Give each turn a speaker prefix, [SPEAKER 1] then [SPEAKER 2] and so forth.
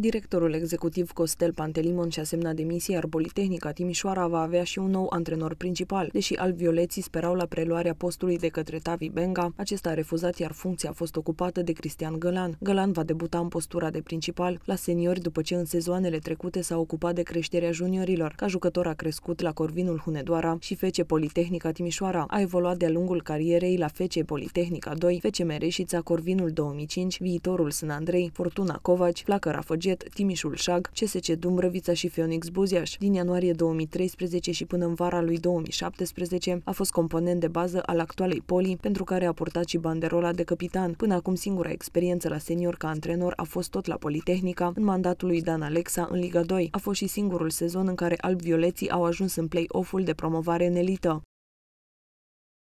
[SPEAKER 1] Directorul executiv Costel Pantelimon și-a semnat demisia, iar Politehnica Timișoara va avea și un nou antrenor principal. Deși albvioleții sperau la preluarea postului de către Tavi Benga, acesta a refuzat, iar funcția a fost ocupată de Cristian Gălan. Gălan va debuta în postura de principal la seniori după ce în sezoanele trecute s-a ocupat de creșterea juniorilor. Ca jucător a crescut la Corvinul Hunedoara și Fece Politehnica Timișoara. A evoluat de-a lungul carierei la Fece Politehnica 2, Fece Mereșița, Corvinul 2005, Viitorul Sân Andrei, Fortuna Covaci, Flacăra Făget, Timișul Șag, CSC Dumbrăvița și Phoenix Buziaș. Din ianuarie 2013 și până în vara lui 2017 a fost component de bază al actualei Poli, pentru care a purtat și banderola de capitan. Până acum singura experiență la senior ca antrenor a fost tot la Politehnica, în mandatul lui Dan Alexa în Liga 2. A fost și singurul sezon în care alb-violeții au ajuns în play-off-ul de promovare în elită.